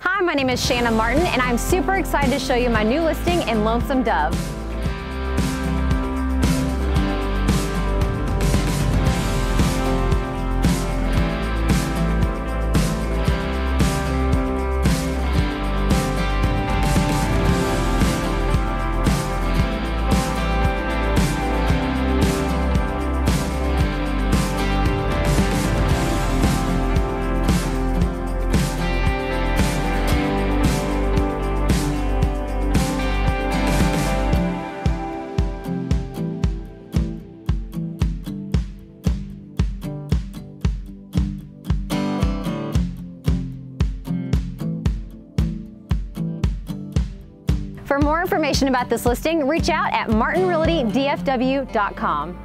Hi, my name is Shanna Martin, and I'm super excited to show you my new listing in Lonesome Dove. For more information about this listing, reach out at martinrealtydfw.com.